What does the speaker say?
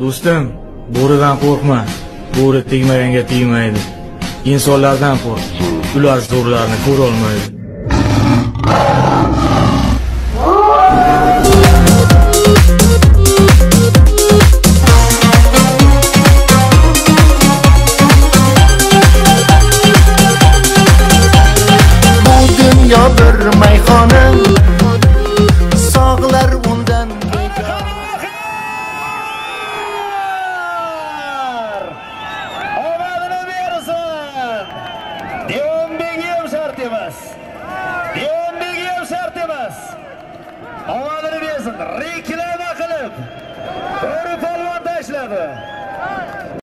do'stim bo'ridan qo'rqma. Bo'ri tegmaganga tegmaydi. Insonlardan qo'rq. Ular zo'rlarni ko'rolmaydi. Bu dunyo bir mayxona emas yenbegi ham shart emas omadini bersin reklama qilib o'ri polvon tashladi.